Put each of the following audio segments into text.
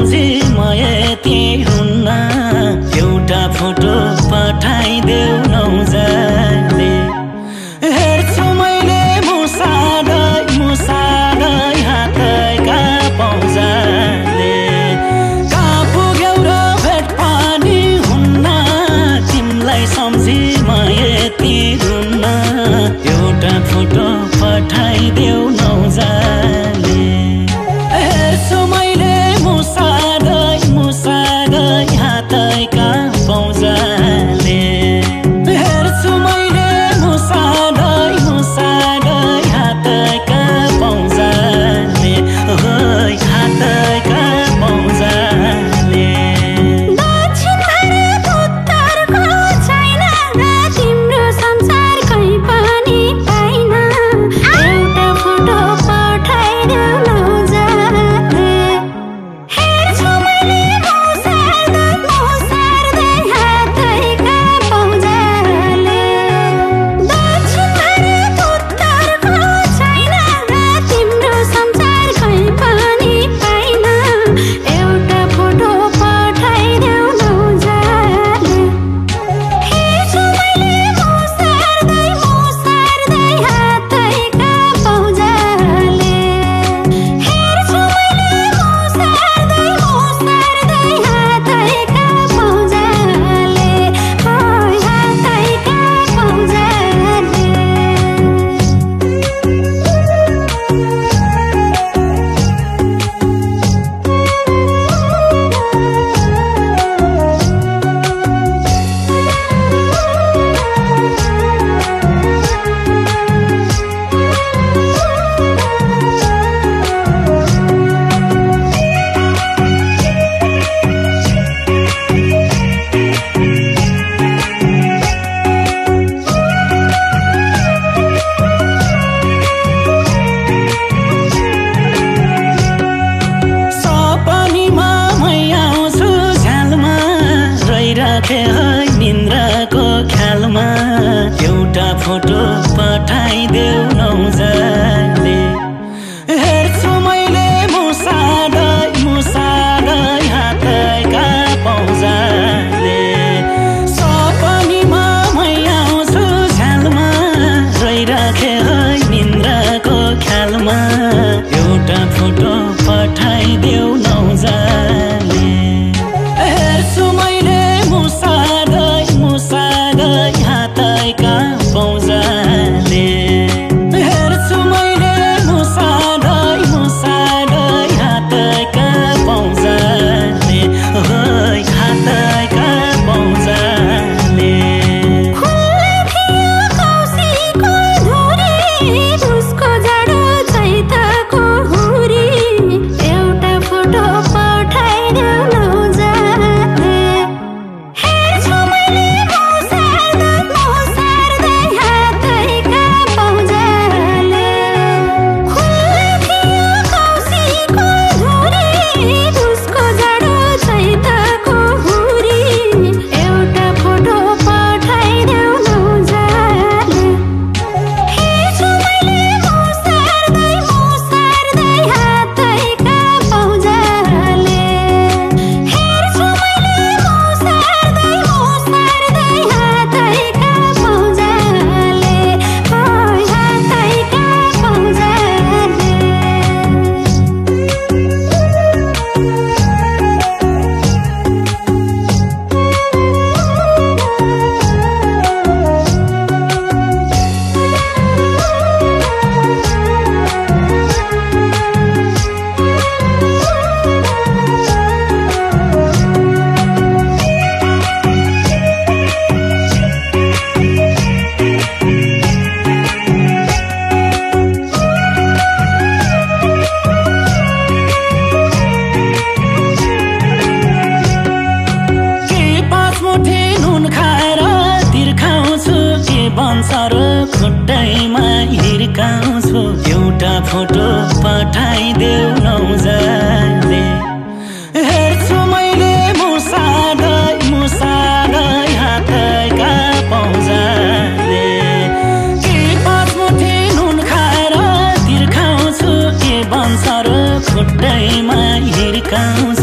Ramsey. bons anos photo पठाइदेऊ। तिमीलाईमा हिर्काउँछु एउटा फोटो पठाइदेऊ नौजाले हेर्छु मैले मुसादै मुसादै हातैका पाउजाले के पाँच मुठी नुन खाएर तिर्खाउँछु के बन्छ र खुट्टैमा हिर्काउँछु।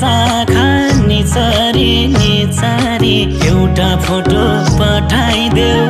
शाखा निचरी निचरी एउटा फोटो पठाइदेऊ।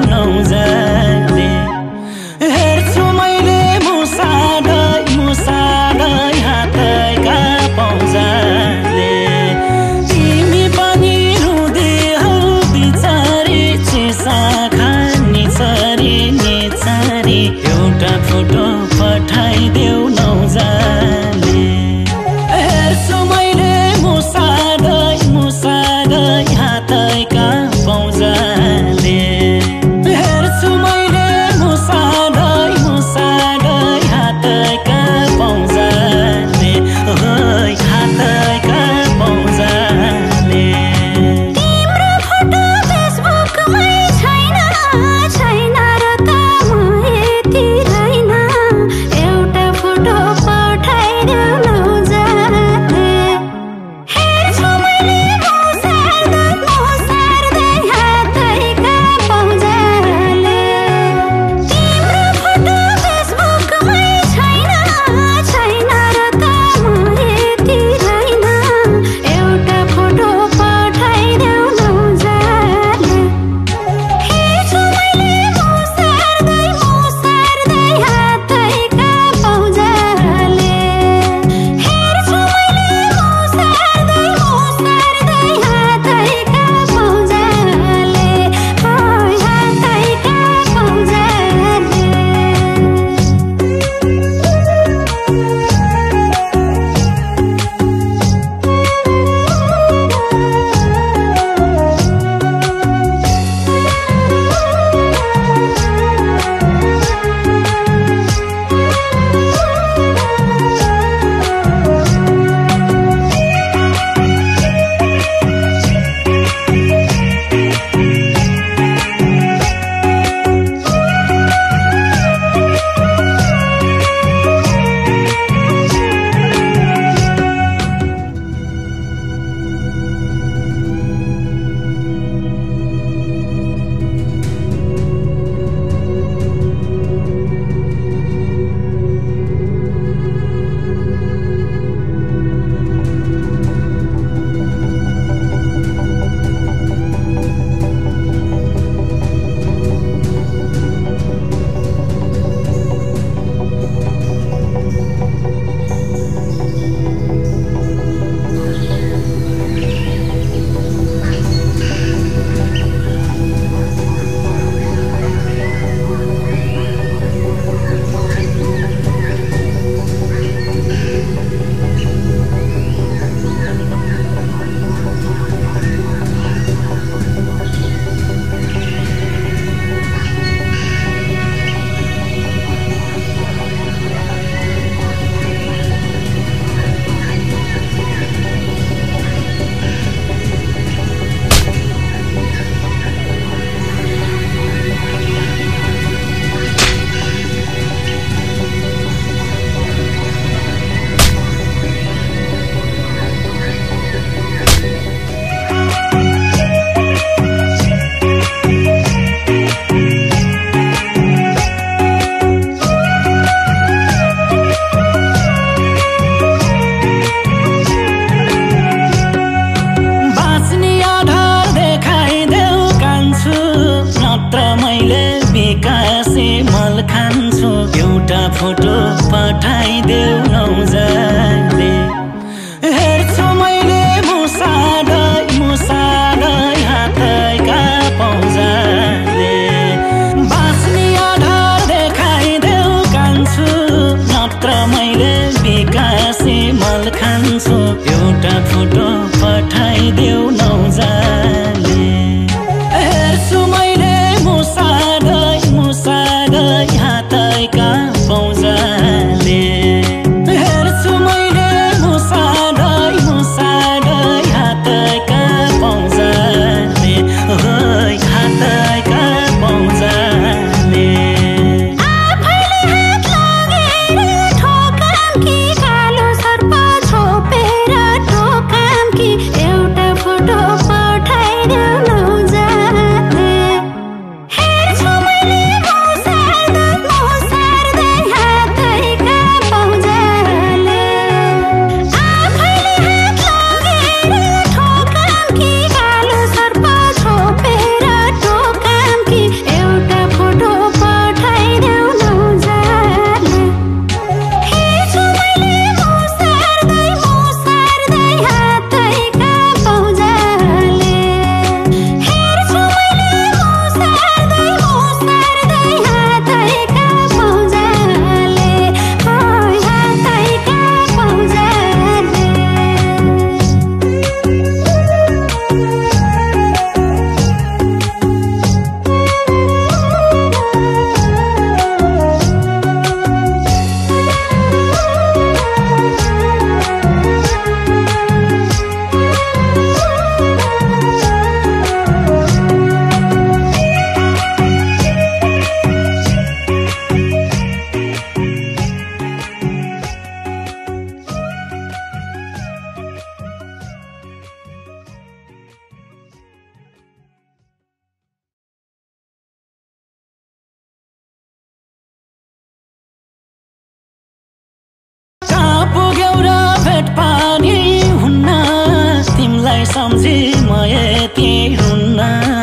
सम्झी म यति हुन्न।